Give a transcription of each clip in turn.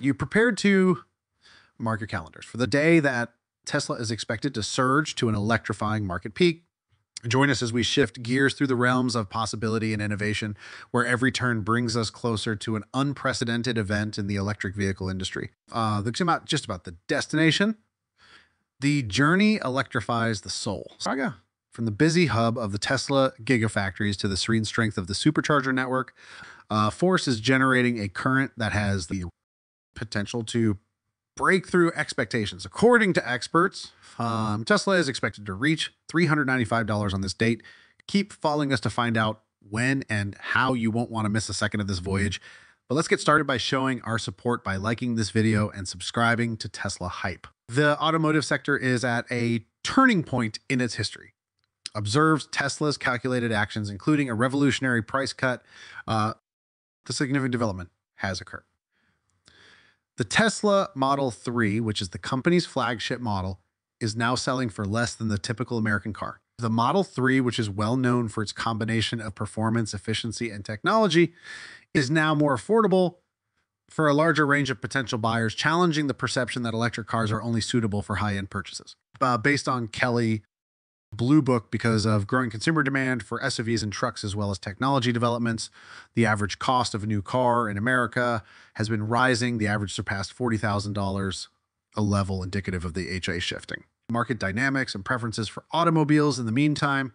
You prepared to mark your calendars for the day that Tesla is expected to surge to an electrifying market peak. Join us as we shift gears through the realms of possibility and innovation, where every turn brings us closer to an unprecedented event in the electric vehicle industry. Uh, the about just about the destination. The journey electrifies the soul. Saga. From the busy hub of the Tesla gigafactories to the serene strength of the supercharger network, uh, Force is generating a current that has the potential to break through expectations. According to experts, um, Tesla is expected to reach $395 on this date. Keep following us to find out when and how you won't want to miss a second of this voyage. But let's get started by showing our support by liking this video and subscribing to Tesla Hype. The automotive sector is at a turning point in its history. Observes Tesla's calculated actions, including a revolutionary price cut. Uh, the significant development has occurred. The Tesla Model 3, which is the company's flagship model, is now selling for less than the typical American car. The Model 3, which is well known for its combination of performance, efficiency, and technology, is now more affordable for a larger range of potential buyers, challenging the perception that electric cars are only suitable for high end purchases. Uh, based on Kelley Blue Book, because of growing consumer demand for SUVs and trucks, as well as technology developments, the average cost of a new car in America has been rising. The average surpassed $40,000, a level indicative of the HA shifting. Market dynamics and preferences for automobiles in the meantime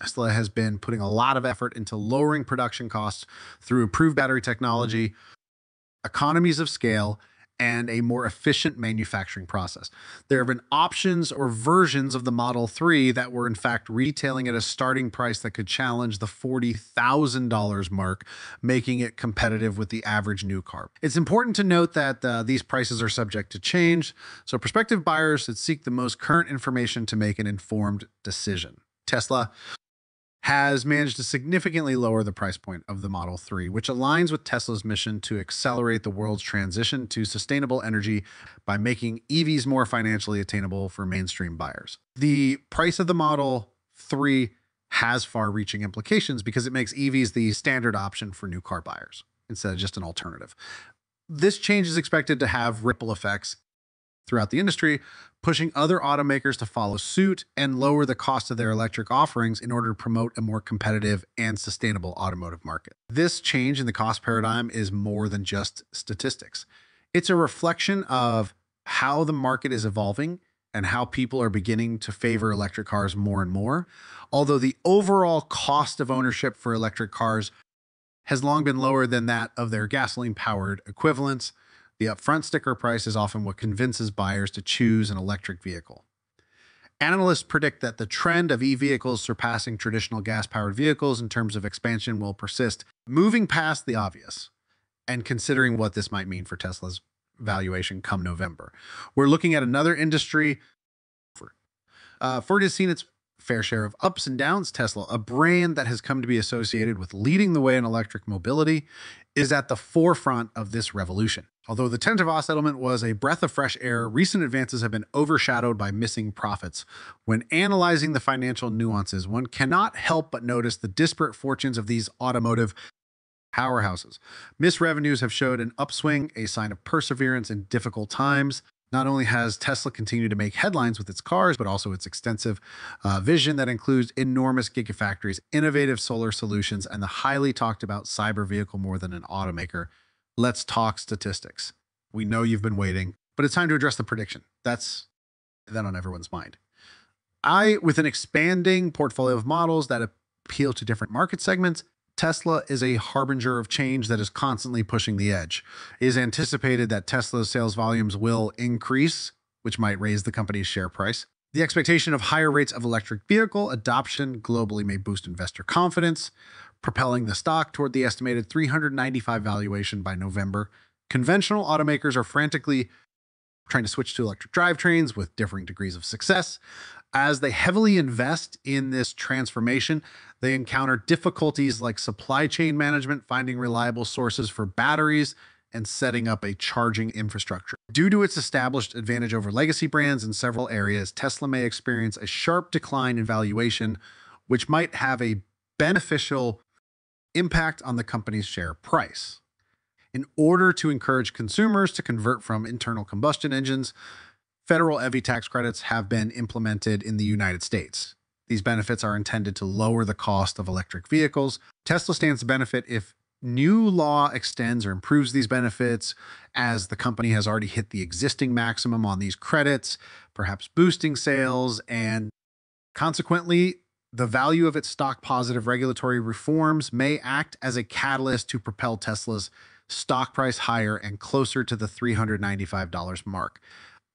Tesla has been putting a lot of effort into lowering production costs through improved battery technology, economies of scale, and a more efficient manufacturing process. There have been options or versions of the Model 3 that were in fact retailing at a starting price that could challenge the $40,000 mark, making it competitive with the average new car. It's important to note that uh, these prices are subject to change, so prospective buyers should seek the most current information to make an informed decision. Tesla has managed to significantly lower the price point of the Model 3, which aligns with Tesla's mission to accelerate the world's transition to sustainable energy by making EVs more financially attainable for mainstream buyers. The price of the Model 3 has far reaching implications because it makes EVs the standard option for new car buyers instead of just an alternative. This change is expected to have ripple effects throughout the industry, pushing other automakers to follow suit and lower the cost of their electric offerings in order to promote a more competitive and sustainable automotive market. This change in the cost paradigm is more than just statistics. It's a reflection of how the market is evolving and how people are beginning to favor electric cars more and more. Although the overall cost of ownership for electric cars has long been lower than that of their gasoline powered equivalents, the upfront sticker price is often what convinces buyers to choose an electric vehicle. Analysts predict that the trend of e vehicles surpassing traditional gas powered vehicles in terms of expansion will persist, moving past the obvious and considering what this might mean for Tesla's valuation come November. We're looking at another industry. Uh, Ford has seen its fair share of ups and downs. Tesla, a brand that has come to be associated with leading the way in electric mobility, is at the forefront of this revolution. Although the tentative off settlement was a breath of fresh air, recent advances have been overshadowed by missing profits. When analyzing the financial nuances, one cannot help but notice the disparate fortunes of these automotive powerhouses. Missed revenues have showed an upswing, a sign of perseverance in difficult times. Not only has Tesla continued to make headlines with its cars, but also its extensive uh, vision that includes enormous gigafactories, innovative solar solutions, and the highly talked about cyber vehicle more than an automaker let's talk statistics. We know you've been waiting, but it's time to address the prediction. That's that on everyone's mind. I, with an expanding portfolio of models that appeal to different market segments, Tesla is a harbinger of change that is constantly pushing the edge. It is anticipated that Tesla's sales volumes will increase, which might raise the company's share price. The expectation of higher rates of electric vehicle adoption globally may boost investor confidence propelling the stock toward the estimated 395 valuation by November. Conventional automakers are frantically trying to switch to electric drivetrains with differing degrees of success. As they heavily invest in this transformation, they encounter difficulties like supply chain management, finding reliable sources for batteries, and setting up a charging infrastructure. Due to its established advantage over legacy brands in several areas, Tesla may experience a sharp decline in valuation, which might have a beneficial impact on the company's share price. In order to encourage consumers to convert from internal combustion engines, federal EV tax credits have been implemented in the United States. These benefits are intended to lower the cost of electric vehicles. Tesla stands to benefit if new law extends or improves these benefits as the company has already hit the existing maximum on these credits, perhaps boosting sales and consequently the value of its stock positive regulatory reforms may act as a catalyst to propel Tesla's stock price higher and closer to the $395 mark.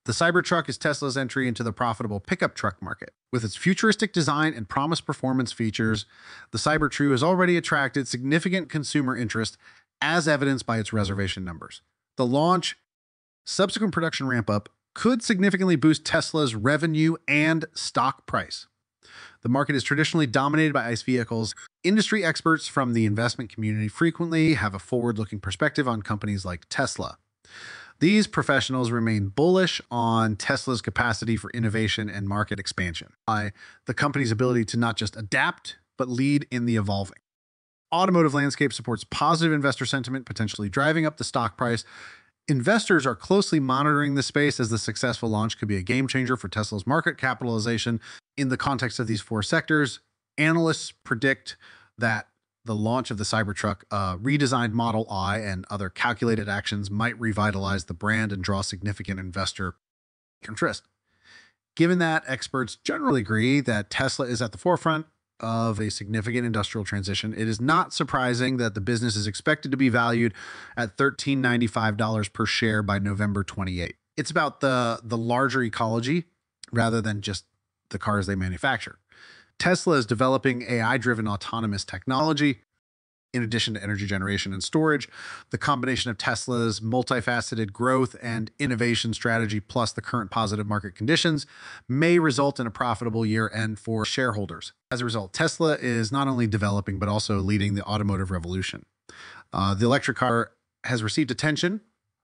The Cybertruck is Tesla's entry into the profitable pickup truck market. With its futuristic design and promised performance features, the Cybertruck has already attracted significant consumer interest, as evidenced by its reservation numbers. The launch, subsequent production ramp up, could significantly boost Tesla's revenue and stock price. The market is traditionally dominated by ICE vehicles. Industry experts from the investment community frequently have a forward looking perspective on companies like Tesla. These professionals remain bullish on Tesla's capacity for innovation and market expansion, by the company's ability to not just adapt, but lead in the evolving. Automotive landscape supports positive investor sentiment, potentially driving up the stock price. Investors are closely monitoring the space as the successful launch could be a game changer for Tesla's market capitalization. In the context of these four sectors, analysts predict that the launch of the Cybertruck, uh, redesigned Model I, and other calculated actions might revitalize the brand and draw significant investor interest. Given that experts generally agree that Tesla is at the forefront of a significant industrial transition, it is not surprising that the business is expected to be valued at $13.95 per share by November 28. It's about the, the larger ecology rather than just the cars they manufacture. Tesla is developing AI driven autonomous technology. In addition to energy generation and storage, the combination of Tesla's multifaceted growth and innovation strategy, plus the current positive market conditions, may result in a profitable year end for shareholders. As a result, Tesla is not only developing, but also leading the automotive revolution. Uh, the electric car has received attention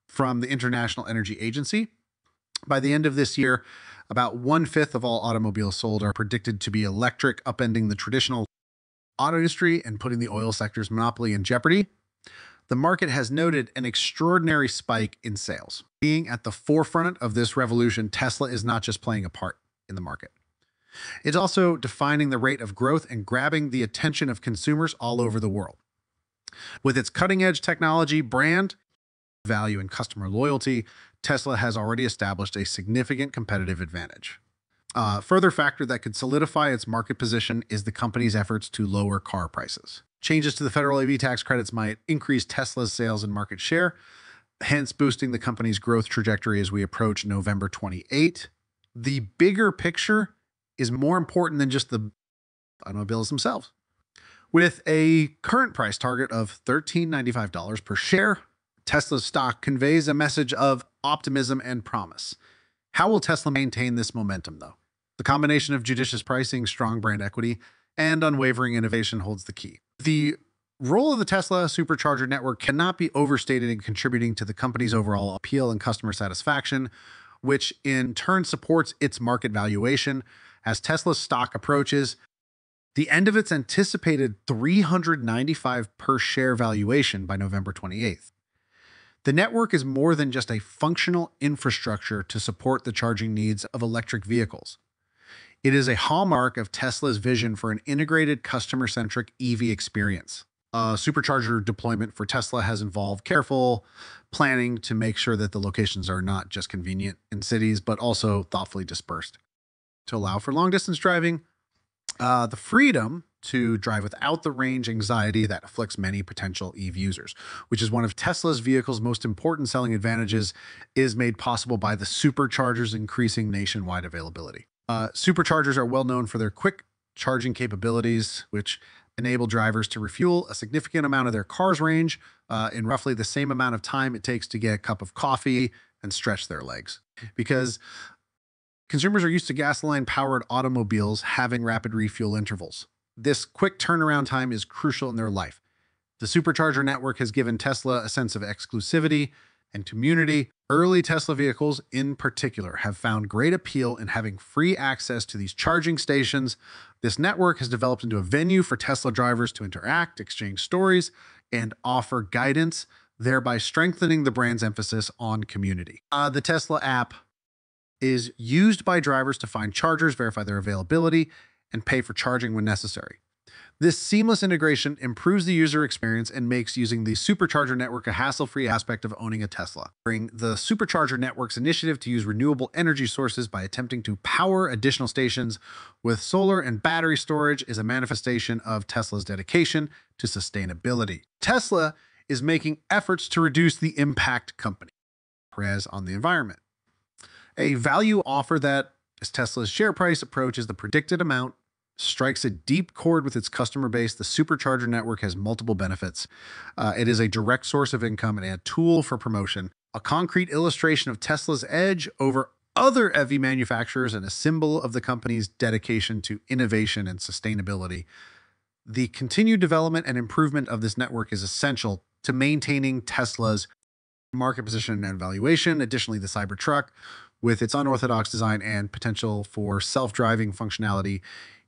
from the International Energy Agency. By the end of this year, about one fifth of all automobiles sold are predicted to be electric, upending the traditional auto industry and putting the oil sector's monopoly in jeopardy. The market has noted an extraordinary spike in sales. Being at the forefront of this revolution, Tesla is not just playing a part in the market. It's also defining the rate of growth and grabbing the attention of consumers all over the world. With its cutting edge technology, brand, value, and customer loyalty, Tesla has already established a significant competitive advantage. A further factor that could solidify its market position is the company's efforts to lower car prices. Changes to the federal EV tax credits might increase Tesla's sales and market share, hence boosting the company's growth trajectory as we approach November 28. The bigger picture is more important than just the automobiles themselves. With a current price target of $13.95 per share, Tesla's stock conveys a message of optimism and promise. How will Tesla maintain this momentum, though? The combination of judicious pricing, strong brand equity, and unwavering innovation holds the key. The role of the Tesla supercharger network cannot be overstated in contributing to the company's overall appeal and customer satisfaction, which in turn supports its market valuation. As Tesla's stock approaches the end of its anticipated 395 per share valuation by November 28th. The network is more than just a functional infrastructure to support the charging needs of electric vehicles. It is a hallmark of Tesla's vision for an integrated customer centric EV experience. A supercharger deployment for Tesla has involved careful planning to make sure that the locations are not just convenient in cities, but also thoughtfully dispersed. To allow for long distance driving, uh, the freedom to drive without the range anxiety that afflicts many potential EV users, which is one of Tesla's vehicle's most important selling advantages, is made possible by the superchargers increasing nationwide availability. Uh, superchargers are well known for their quick charging capabilities, which enable drivers to refuel a significant amount of their car's range uh, in roughly the same amount of time it takes to get a cup of coffee and stretch their legs. Because consumers are used to gasoline powered automobiles having rapid refuel intervals this quick turnaround time is crucial in their life. The supercharger network has given Tesla a sense of exclusivity and community. Early Tesla vehicles, in particular, have found great appeal in having free access to these charging stations. This network has developed into a venue for Tesla drivers to interact, exchange stories, and offer guidance. thereby strengthening the brand's emphasis on community. Uh, the Tesla app is used by drivers to find chargers, verify their availability, and pay for charging when necessary. This seamless integration improves the user experience and makes using the Supercharger network a hassle free aspect of owning a Tesla. Bring the Supercharger network's initiative to use renewable energy sources by attempting to power additional stations with solar and battery storage is a manifestation of Tesla's dedication to sustainability. Tesla is making efforts to reduce the impact company has on the environment. A value offer that, as Tesla's share price approaches the predicted amount, strikes a deep chord with its customer base. The Supercharger network has multiple benefits. Uh, it is a direct source of income and a tool for promotion, a concrete illustration of Tesla's edge over other EV manufacturers, and a symbol of the company's dedication to innovation and sustainability. The continued development and improvement of this network is essential to maintaining Tesla's market position and valuation. Additionally, the Cybertruck, with its unorthodox design and potential for self driving functionality,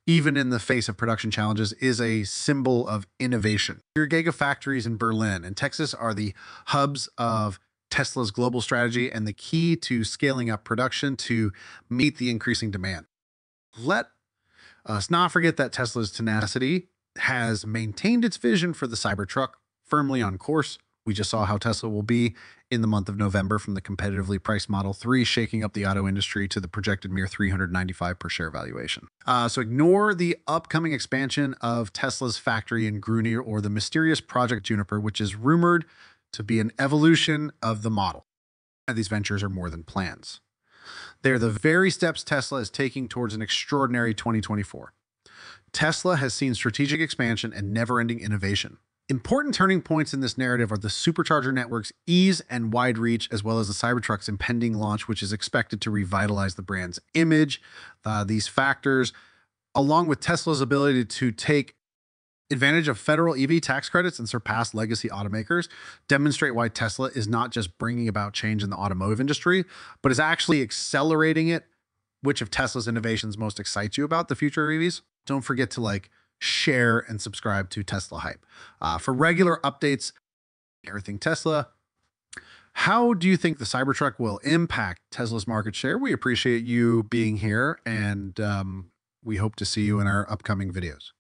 even in the face of production challenges, is a symbol of innovation. Your gigafactories in Berlin and Texas are the hubs of Tesla's global strategy and the key to scaling up production to meet the increasing demand. Let us not forget that Tesla's tenacity has maintained its vision for the Cybertruck firmly on course. We just saw how Tesla will be in the month of November from the competitively priced Model 3, shaking up the auto industry to the projected mere 395 per share valuation. Uh, so ignore the upcoming expansion of Tesla's factory in Gruner or the mysterious Project Juniper, which is rumored to be an evolution of the model. And these ventures are more than plans. They're the very steps Tesla is taking towards an extraordinary 2024. Tesla has seen strategic expansion and never ending innovation. Important turning points in this narrative are the supercharger network's ease and wide reach, as well as the Cybertruck's impending launch, which is expected to revitalize the brand's image. Uh, these factors, along with Tesla's ability to take advantage of federal EV tax credits and surpass legacy automakers, demonstrate why Tesla is not just bringing about change in the automotive industry, but is actually accelerating it. Which of Tesla's innovations most excites you about the future of EVs? Don't forget to like share, and subscribe to Tesla Hype. Uh, for regular updates, everything Tesla. How do you think the Cybertruck will impact Tesla's market share? We appreciate you being here, and um, we hope to see you in our upcoming videos.